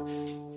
Música